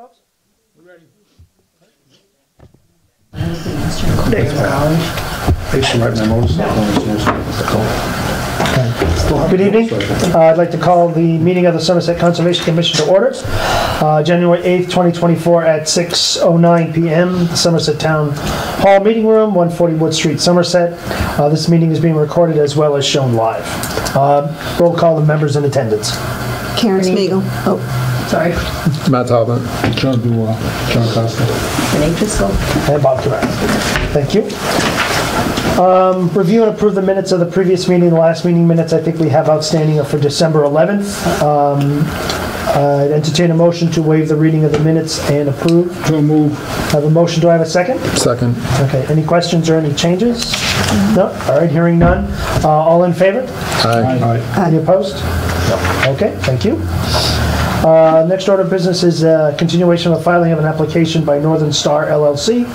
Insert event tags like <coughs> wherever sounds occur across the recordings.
folks? They should write memos. Good evening. Uh, I'd like to call the meeting of the Somerset Conservation Commission to order. Uh, January 8th, 2024 at 6:09 PM, Somerset Town Hall Meeting Room, 140 Wood Street, Somerset. Uh, This meeting is being recorded as well as shown live. Uh, Roll call the members in attendance. Karen Smiegel. Oh, sorry. Matt Talbot. John Duwa. John Costa. Renee Driscoll. And Bob Corral. Thank you. Um, Review and approve the minutes of the previous meeting, the last meeting minutes I think we have outstanding are for December 11th. Um, I'd entertain a motion to waive the reading of the minutes and approve. So move. I Have a motion, do I have a second? Second. Okay, any questions or any changes? No? All right, hearing none. Uh, All in favor? Aye. Any opposed? No. Okay, thank you. Uh, Next order of business is uh, continuation of the filing of an application by Northern Star LLC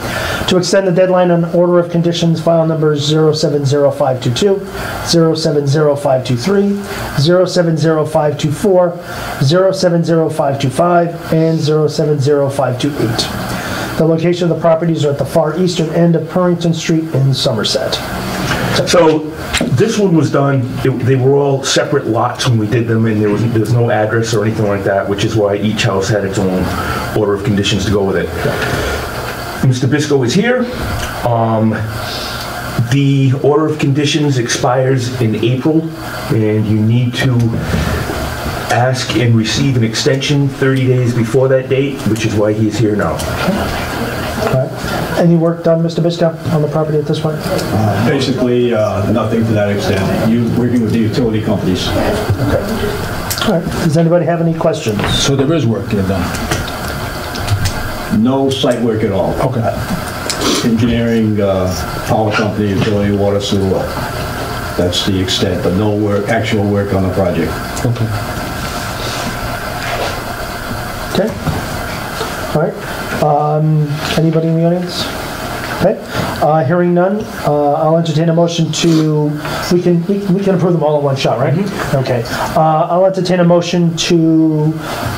to extend the deadline on order of conditions, file numbers 070522, 070523, 070524, 070525, and 070528. The location of the properties are at the far eastern end of Purrington Street in Somerset. So this one was done, it- they were all separate lots when we did them, and there was, there was no address or anything like that, which is why each house had its own order of conditions to go with it. Mr. Bisco is here. Um, The order of conditions expires in April, and you need to ask and receive an extension 30 days before that date, which is why he is here now. All right. Any work done, Mr. Biscoe, on the property at this point? Basically, uh, nothing to that extent. You, working with the utility companies. Okay. All right. Does anybody have any questions? So there is work getting done. No site work at all. Okay. Engineering, uh, power company, utility, water, sewer. That's the extent, but no work, actual work on the project. Okay. Okay. All right. Um, Anybody in the audience? Okay. Uh, Hearing none, uh, I'll entertain a motion to, we can, we we can approve them all in one shot, right? Okay. Uh, I'll entertain a motion to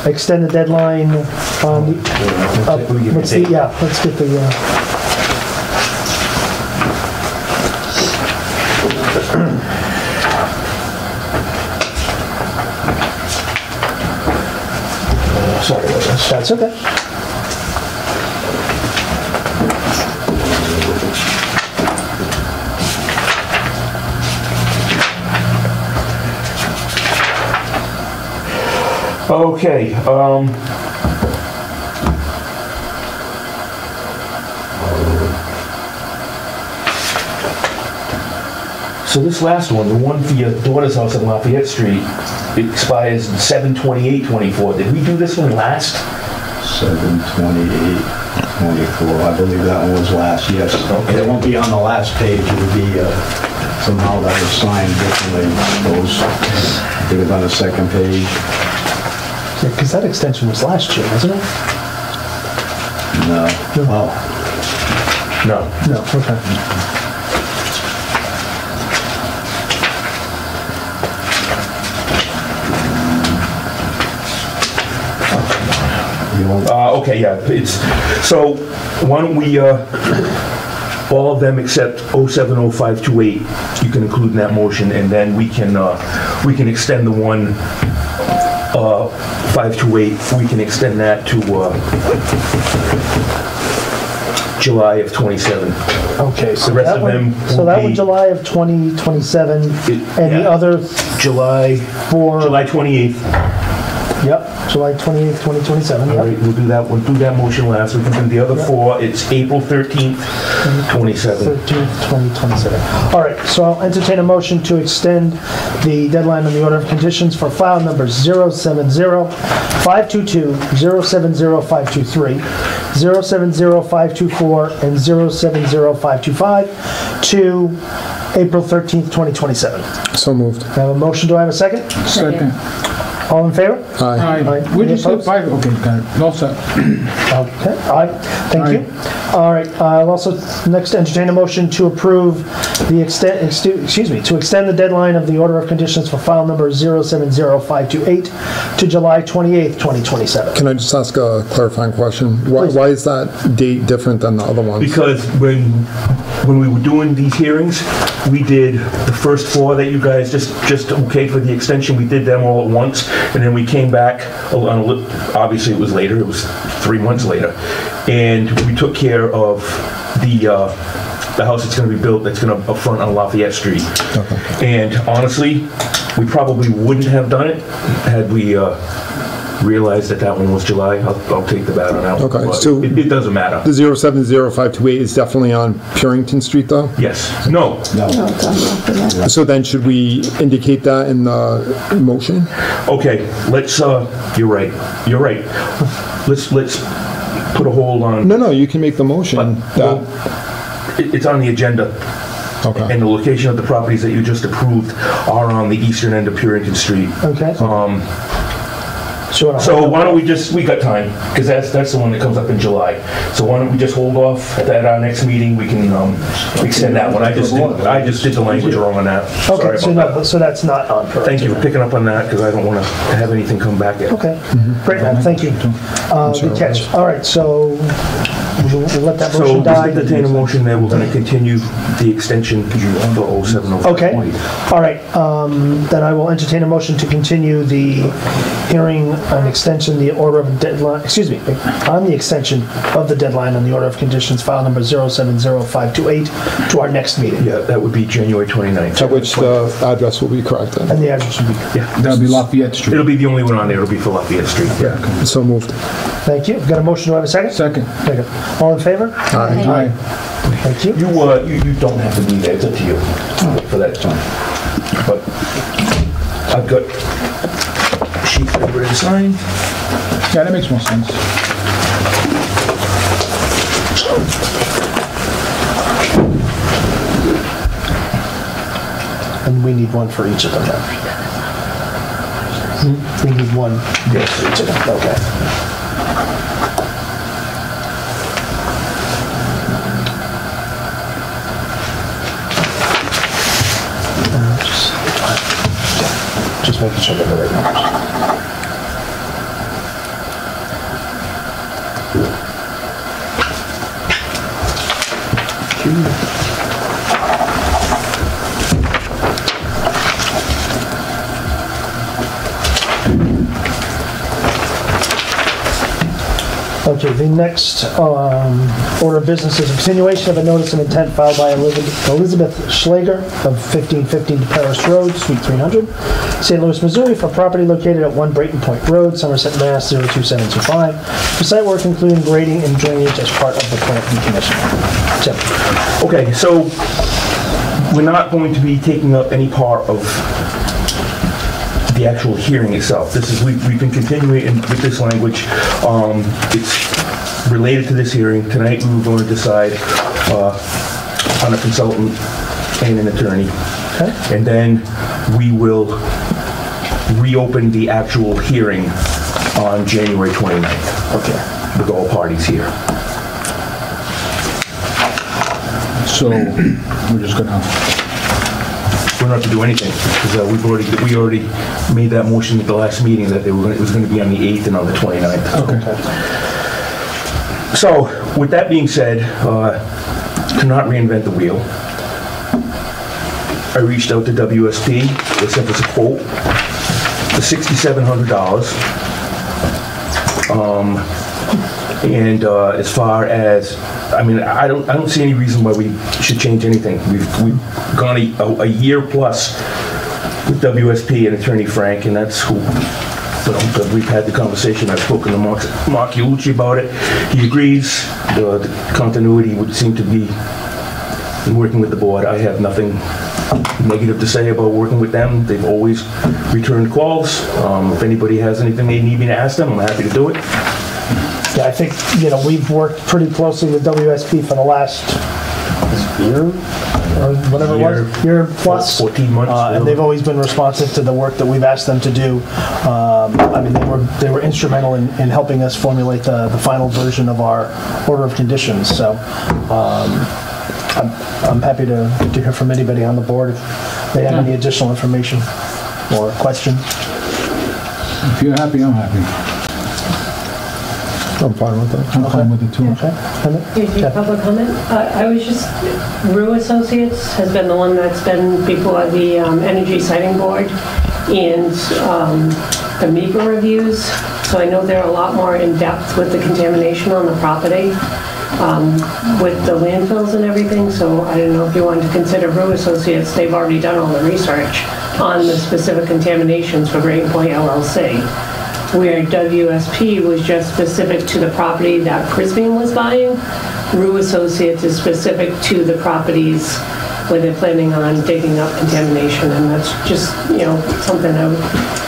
extend the deadline on the, uh, what's the, yeah, let's get the, uh, sorry about that. That's okay. Okay, um... So this last one, the one for your daughter's house on Lafayette Street, it expires 7/28/24. Did we do this one last? 728, 24, I believe that one was last, yes. Okay. It won't be on the last page, it would be uh, somehow that was signed differently, those, I think it's on the second page. Because that extension was last year, wasn't it? No, oh, No. No, okay. Uh, okay, yeah, it's, so why don't we, uh, all of them except 070528, you can include in that motion, and then we can, uh, we can extend the one, uh, 528, we can extend that to, uh, July of 27. Okay, so The rest that of one, them so will that one be- July of 2027, It- and the yeah. other July, four, July 28th. Yep, July 28th, 2027. All right, yep. we'll do that, we'll do that motion last, we can do the other four, it's April 13th, 27. 13th, 2027. All right, so I'll entertain a motion to extend the deadline on the order of conditions for file numbers 070-522, 070-523, 070-524, and 070-525 to April 13th, 2027. So moved. I have a motion, do I have a second? Second. All in favor? Aye. Aye. Where'd you Any say opposed? five? Okay, got it. No, sir. <coughs> Okay, aye, thank you. All right, I'll also, next entertain a motion to approve the extent, extu- excuse me, to extend the deadline of the order of conditions for file number 070528 to July 28th, 2027. Can I just ask a clarifying question? Why, Please. why is that date different than the other ones? Because when, when we were doing these hearings, we did the first four that you guys just, just okayed for the extension, we did them all at once, and then we came back, on a li- obviously it was later, it was three months later, and we took care of the, uh, the house that's gonna be built, that's gonna up front on Lafayette Street. And honestly, we probably wouldn't have done it had we uh, realized that that one was July. I'll, I'll take the bat on that one. Okay, but so- It it doesn't matter. The 070528 is definitely on Purington Street, though? Yes, no, No, No, it's on Lafayette. So then should we indicate that in the motion? okay, let's, uh, you're right, you're right. Let's, let's put a hold on, No, no, you can make the motion. well, that- it- it's on the agenda. Okay. And the location of the properties that you just approved are on the eastern end of Purington Street. Okay? Um, So you So why don't we just, we got time, because that's, that's the one that comes up in July. So why don't we just hold off at our next meeting, we can um, extend that one. I just did, I just did the language wrong on that. Okay, Sorry so about no, that. so that's not on purpose. Thank you for picking up on that, because I don't want to have anything come back yet. Okay, great, man, thank you. Uh, Good catch. All right, so we'll we'll let that So motion just die. entertain a motion there, we're going to continue the extension for 0705. Okay, all right, um, then I will entertain a motion to continue the hearing on extension, the order of deadline, excuse me, on the extension of the deadline on the order of conditions, file number 070528, to our next meeting. Yeah, that would be January 29th. At which the address will be corrected. And the address will be, Yeah, That'll be Lafayette Street. it'll be the only one on there, it'll be for Lafayette Street, yeah. So moved. thank you. Got a motion, do I have a second? Second. Second. All in favor? Aye. Thank you. You, uh, you, you don't have to be there, it's up to you for that time. But I've got sheets that are ready to sign. Yeah, that makes more sense. And we need one for each of them. Hmm? We need one Yes. for each of them, okay. Just making sure the. Okay, the next um, order of business is continuation of a notice of intent filed by Elizabeth Schlager of 1515 Paris Road, Suite 300, St. Louis, Missouri, for property located at 1 Brayton Point Road, Somerset, Mass. 02725, for site work including grading and drainage as part of the plant decommissioning. Tim? Okay, so we're not going to be taking up any part of the actual hearing itself. This is, we've, we've been continuing in- with this language. Um, It's related to this hearing. Tonight, we were going to decide uh, on a consultant and an attorney. Okay. And then we will reopen the actual hearing on January 29th Okay. The goal parties here. So, we're just gonna, We don't to do anything, because we've already, we already made that motion at the last meeting that they were, gonna- it was gonna be on the 8th and on the 29th. okay, So, with that being said, uh, to not reinvent the wheel, I reached out to WSP, they sent us a quote for $6,700. Um, And uh, as far as, I mean, I don't, I don't see any reason why we should change anything. We've, we've gone a, a- a year plus with WSP and Attorney Frank, and that's who, that we've had the conversation. I've spoken to Mark, Mark Iucci about it. He agrees. The the continuity would seem to be in working with the board. I have nothing negative to say about working with them. They've always returned calls. Um, If anybody has anything they need me to ask them, I'm happy to do it. Yeah, I think, you know, we've worked pretty closely with WSP for the last year, or whatever it was, year plus. 14 months, Uh, And they've always been responsive to the work that we've asked them to do. Um, I mean, they were, they were instrumental in, in helping us formulate the, the final version of our order of conditions, so um, I'm, I'm happy to, to hear from anybody on the board if they have any additional information or questions. If you're happy, I'm happy. I'm fine with that. I'm fine with it too. Okay? Emmett? Excuse me, public comment? I I was just, Rue Associates has been the one that's been before the um, Energy Siting Board and um, the MEPA reviews, so I know they're a lot more in-depth with the contamination on the property, um, with the landfills and everything, so I don't know if you wanted to consider Rue Associates, they've already done all the research on the specific contaminations for Great Point LLC where WSP was just specific to the property that Prysmian was buying. Rue Associates is specific to the properties where they're planning on digging up contamination, and that's just, you know, something I'm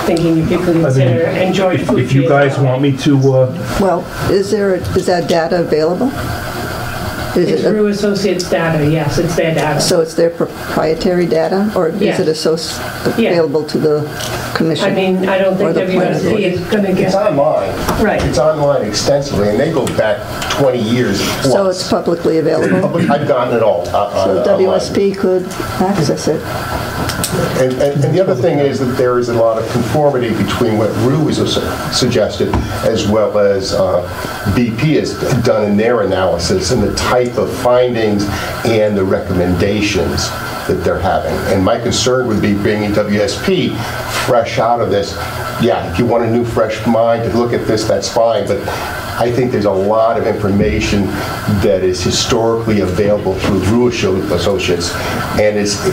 thinking if you could consider, and George If if you guys well. want me to, uh, Well, is there, is that data available? Is It's it, Rue Associates data, yes, it's their data. so it's their proprietary data, or is Yeah. it associ- Yeah. available to the commission? I mean, I don't think Or the planning WSP is gonna It's get, online. Right. It's online extensively, and they go back 20 years plus. So it's publicly available? Public- I've gotten it all uh, on- So online. WSP could access it? And, and and the other thing is that there is a lot of conformity between what Rue has suggested as well as uh, BP has done in their analysis and the type of findings and the recommendations that they're having. And my concern would be bringing WSP fresh out of this. Yeah, if you want a new, fresh mind to look at this, that's fine, but I think there's a lot of information that is historically available through Rue Associates, and it's,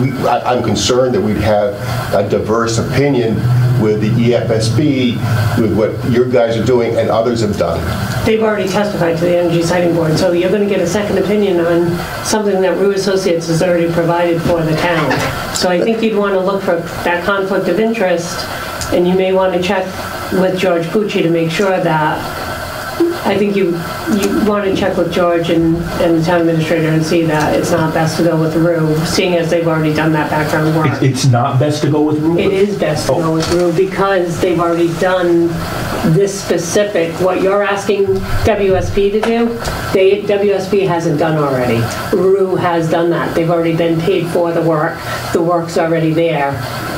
we- I- I'm concerned that we'd have a diverse opinion with the EFSB, with what your guys are doing and others have done. they've already testified to the Energy Siting Board, so you're gonna get a second opinion on something that Rue Associates has already provided for the town. So I think you'd wanna look for that conflict of interest, and you may wanna check with George Pucci to make sure that, I think you, you wanna check with George and, and the town administrator and see that it's not best to go with Rue, seeing as they've already done that background work. it- it's not best to go with Rue? It is best to go with Rue because they've already done this specific, what you're asking WSP to do, they, WSP hasn't done already. Rue has done that. They've already been paid for the work. The work's already there.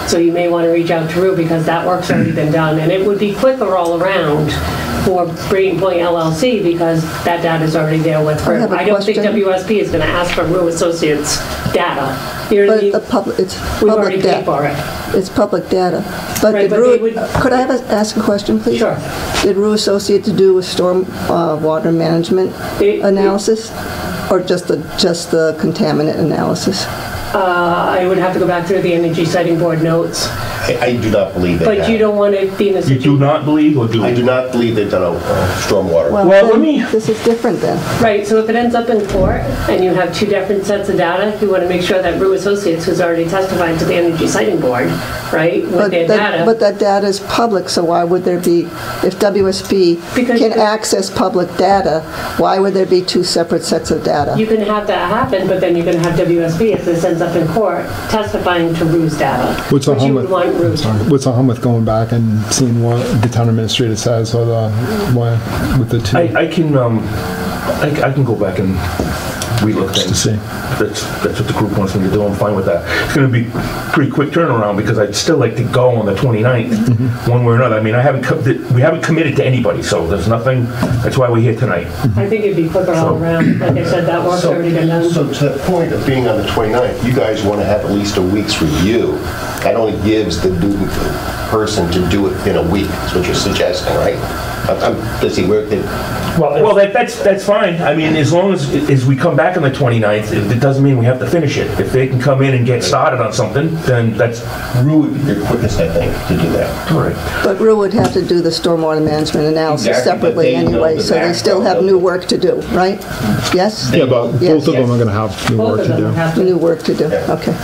So you may want to reach out to Rue because that work's already been done. And it would be quicker all around for Brayton Point LLC because that data is already there with I Rue. have a I don't think question. WSP is going to ask for Rue Associates data. You know what I But mean? the public, it's We've already public paid for data. it. It's public data. But Right, did but Rue, would- could I have a- ask a question, please? Sure. Did Rue Associates do a storm uh, water management They- analysis? Or just the, just the contaminant analysis? I would have to go back through the Energy Siting Board notes, I I do not believe they have. but you don't want to be in a You do not believe or do? I do not believe they've done a uh, stormwater. Well, let me- This is different then. Right, so if it ends up in court and you have two different sets of data, you want to make sure that Rue Associates, who's already testified to the Energy Siting Board, right, with But their that, but data. that data is public, so why would there be, if WSP Because can you- access public data, why would there be two separate sets of data? You can have that happen, but then you're going to have WSP, if this ends up in court, testifying to Rue's data. What's the Which you would Hummuth? want Hummuth going back and seeing what the town administrator says or the, why, with the two? I, I can, um, I, I can go back and relook to things. see. That's, that's what the group wants me to do, I'm fine with that. It's gonna be pretty quick turnaround, because I'd still like to go on the 29th, mm-hmm. one way or another. I mean, I haven't, co- we haven't committed to anybody, so there's nothing, that's why we're here tonight. I think it'd be quicker all around. Like I said, that work's So- already been done. So to the point of being on the 29th, you guys want to have at least a week's review. That only gives the person to do it in a week, is what you're suggesting, right? I'm- I'm, does he work, it- Well, that, that's, that's fine. I mean, as long as, as we come back on the 29th, it it doesn't mean we have to finish it. If they can come in and get started on something, then that's, Rue would be the quickest, I think, to do that. all right. But Rue would have to do the stormwater management analysis Exactly, but separately they know anyway, the so they still have new work to do, right? Yes? Yeah, but Yes. both of them are gonna have new Both work of to them do. have to. New work to do, okay.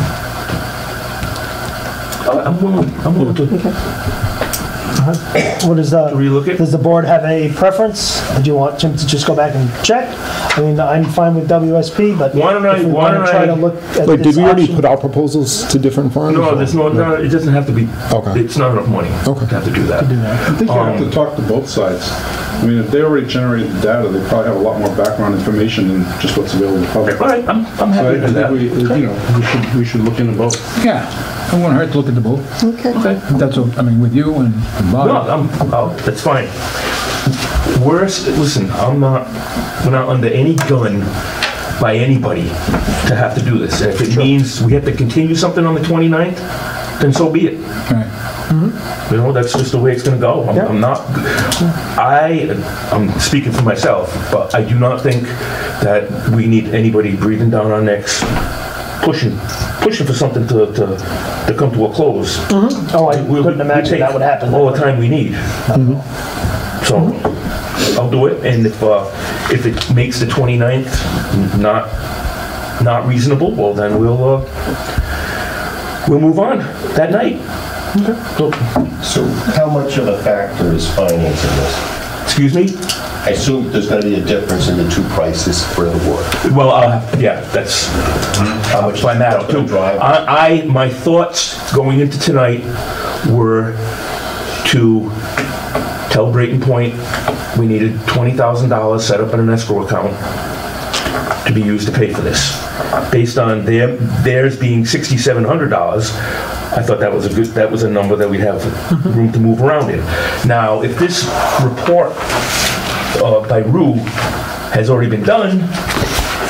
Oh, I'm willing, I'm willing to. Uh-huh. What is uh, the? relook it? Does the board have a preference? Or do you want Jim to just go back and check? I mean, I'm fine with WSP, but Why don't I- if we why want don't to try I- to look at Wait, did this we already option- put out proposals to different firms? No, there's no, no, it doesn't have to be, Okay. it's not enough money Okay. to have to do that. I think you have to um, talk to both sides. I mean, if they already generated the data, they probably have a lot more background information than just what's available to the public. All right, I'm, I'm So happy I to do think that. we, you know, we should, we should look into both. Yeah, it wouldn't hurt to look at the both. Okay. Okay. That's, what- I mean, with you and and No, Bob. I'm, oh, that's fine. Worst, listen, I'm not, we're not under any gun by anybody to have to do this. If it means we have to continue something on the 29th, then so be it. Right. Mm-hmm. You know, that's just the way it's gonna go. I'm, Yeah. I'm not, I, I'm speaking for myself, but I do not think that we need anybody breathing down our necks, pushing, pushing for something to, to, to come to a close. Oh, I We'll- couldn't we imagine take that would happen. All the time we need. So, I'll do it, and if, uh, if it makes the 29th not, not reasonable, well, then we'll, uh, we'll move on that night. So, So how much of a factor is financing this? Excuse me? I assume there's going to be a difference in the two prices for the work. Well, uh, yeah, that's, How much find that out too. gonna drive? I, I- my thoughts going into tonight were to tell Brayton Point we needed $20,000 set up in an escrow account to be used to pay for this. Based on their, theirs being $6,700, I thought that was a good, that was a number that we'd have room to move around in. Now, if this report uh, by Rue has already been done,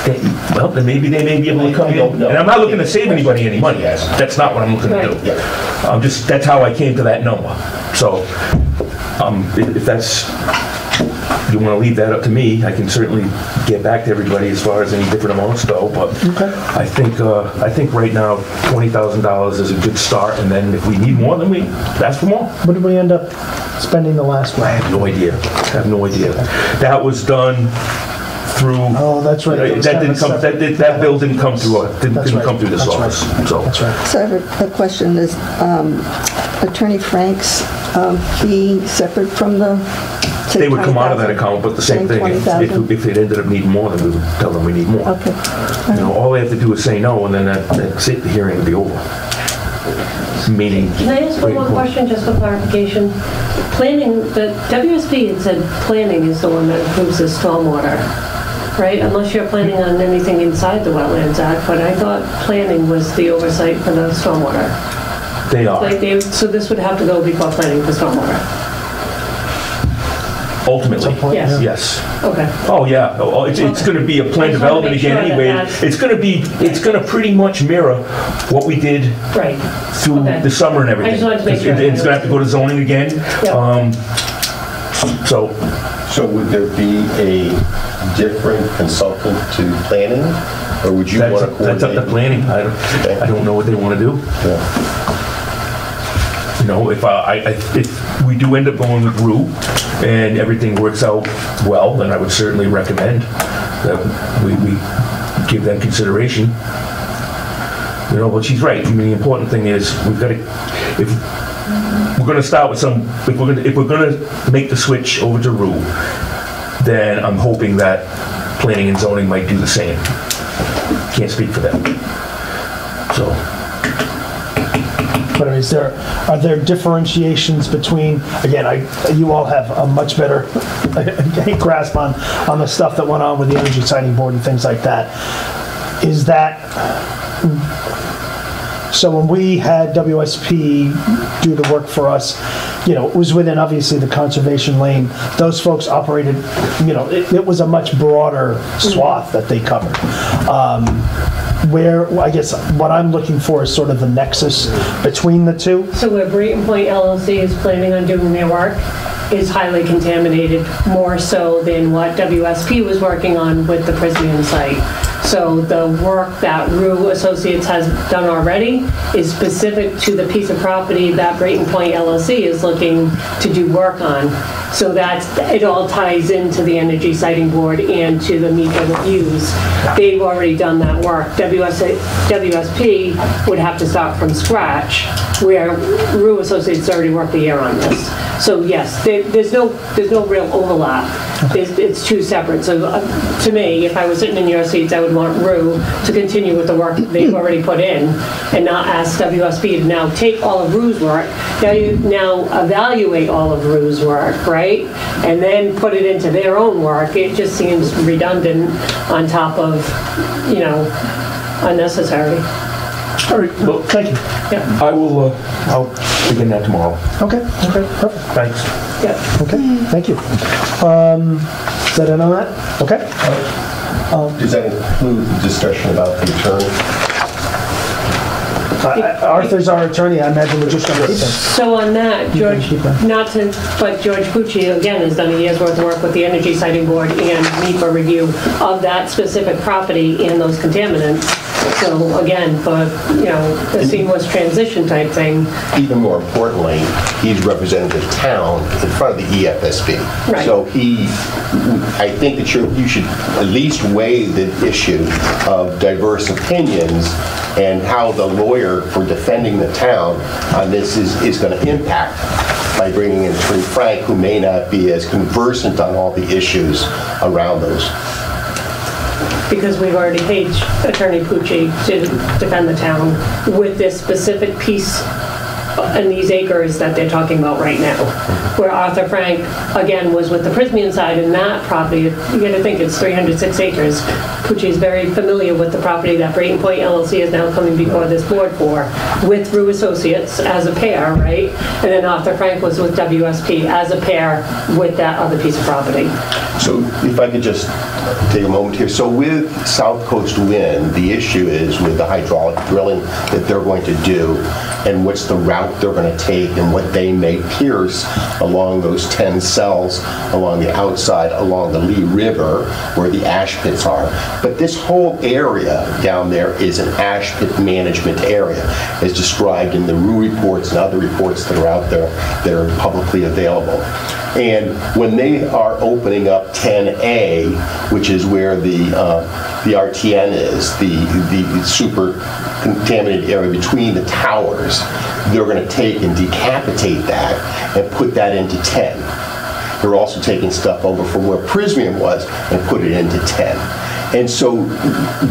then, well, then maybe they may be able to come in. And I'm not looking to save anybody any money. That's not what I'm looking to do. I'm just, that's how I came to that number. So, um, if if that's, you want to leave that up to me, I can certainly get back to everybody as far as any different amounts go, but I think, uh, I think right now, $20,000 is a good start, and then if we need more, then we ask for more. What did we end up spending the last I one? have no idea. I have no idea. That was done through. Oh, that's right. That was didn't of come, that, separate- did- that bill didn't come through, uh, didn't That's didn't right. come through this That's right. office, so. That's right. So I have a- a question, is um, Attorney Frank's um, fee separate from the, say, They would come out of that 20,000? account, but the same Same thing, if- 20,000? if, if it ended up needing more, then we would tell them we need more. Okay. You know, all they have to do is say no, and then that, that's it, the hearing will be over. Meaning. Can I ask one more question, just for clarification? Planning, the WSP had said planning is the one that approves the stormwater, right? Unless you're planning on anything inside the Wetlands Act, but I thought planning was the oversight for the stormwater. They are, Like they, so this would have to go before planning for stormwater? Ultimately, Yes. yes. Okay. Oh, yeah, oh, it's, it's gonna be a plan just wanna development make again sure that anyway. that's- It's gonna be, it's gonna pretty much mirror what we did Right. through Okay. the summer and everything. I just wanted to make sure. It's it's gonna have to go to zoning again. Yep. Um, So, So would there be a different consultant to planning? Or would you that's, want to that's up to planning. I don't, I don't know what they wanna do. Yeah. You know, if uh, I, I- if we do end up going with Rue and everything works out well, then I would certainly recommend that we, we give them consideration. You know, but she's right. I mean, the important thing is we've got to, if, we're gonna start with some, if we're gonna, if we're gonna make the switch over to Rue, then I'm hoping that planning and zoning might do the same. Can't speak for them. So, But is there, are there differentiations between, again, I, you all have a much better <laughs> grasp on, on the stuff that went on with the Energy Siting Board and things like that. Is that, so when we had WSP do the work for us, you know, it was within obviously the conservation lane. Those folks operated, you know, it, it was a much broader swath that they covered. Um, where, I guess, what I'm looking for is sort of the nexus between the two. So where Brayton Point LLC is planning on doing their work, is highly contaminated, more so than what WSP was working on with the Prysmian site. So the work that Rue Associates has done already is specific to the piece of property that Brayton Point LLC is looking to do work on. So that it all ties into the Energy Siting Board and to the MEPA reviews. They've already done that work. WSA WSP would have to start from scratch, where Rue Associates already worked a year on this. So yes, there- there's no, there's no real overlap. It's it's two separate. So uh, to me, if I was sitting in your seats, I would want Rue to continue with the work they've already put in and not ask WSP to now take all of Rue's work, now you, now evaluate all of Rue's work, right? And then put it into their own work. It just seems redundant on top of, you know, unnecessary. All right, well, Thank you. Yeah, I will, uh, I'll begin that tomorrow. Okay, okay, perfect. Thanks. yeah. Okay, thank you. Um, Is that it on that? Okay. Does that include the discussion about the attorney? Uh, Arthur's our attorney, I imagine we're just going to keep him. So on that, George, not to, but George Pucci, again, has done a year's worth of work with the Energy Siting Board and NEPA review of that specific property and those contaminants. So again, for, you know, the seamless transition type thing, Even more importantly, he's represented the town in front of the EFSB. Right. So he, I think that you you should at least weigh the issue of diverse opinions and how the lawyer for defending the town on this is, is going to impact by bringing in Frank, who may not be as conversant on all the issues around those. Because we've already paid Attorney Pucci to defend the town with this specific piece and these acres that they're talking about right now. Where Arthur Frank, again, was with the Prysmian side and that property, you gotta think it's 306 acres. Pucci is very familiar with the property that Brayton Point LLC is now coming before this board for, with Rue Associates as a pair, right? And then Arthur Frank was with WSP as a pair with that other piece of property. So if I could just take a moment here. So with South Coast Wind, the issue is with the hydraulic drilling that they're going to do and what's the route they're going to take and what they may pierce along those 10 cells along the outside, along the Lee River where the ash pits are. But this whole area down there is an ash pit management area as described in the Rue reports and other reports that are out there that are publicly available. And when they are opening up 10A, which is where the, uh, the RTN is, the, the super contaminated area between the towers, they're going to take and decapitate that and put that into 10. They're also taking stuff over from where Prysmian was and put it into 10. And so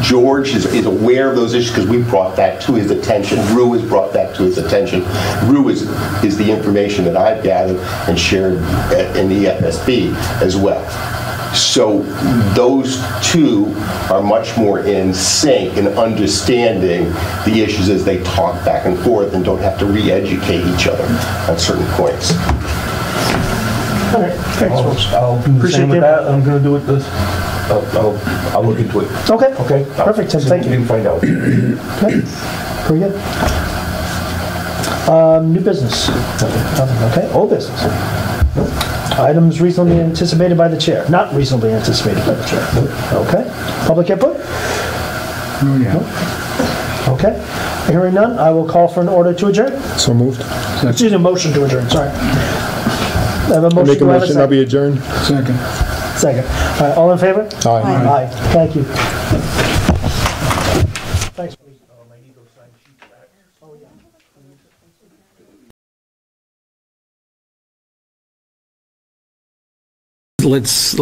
George is, is aware of those issues because we brought that to his attention. Rue has brought that to his attention. Rue is, is the information that I've gathered and shared at- in the FSB as well. So those two are much more in sync in understanding the issues as they talk back and forth and don't have to re-educate each other on certain points. All right, thanks, I'll folks. I'll do the Appreciate same with that. I'm gonna do it this, I'll, I'll, I'll look into it. Okay. Okay? Perfect, Tim, See thank what you. we can find out. Okay, very good. Um, New business? Nothing, okay. Old business? Nope. Items reasonably anticipated by the chair, not reasonably anticipated by the chair. Okay. Public input? Oh, yeah. Okay. Hearing none, I will call for an order to adjourn. So moved. Excuse me, motion to adjourn, sorry. I have a I motion, make a do I have a motion that we second? adjourn. Second. Second. All right, all in favor? Aye. Aye, thank you. Thanks. let's, let's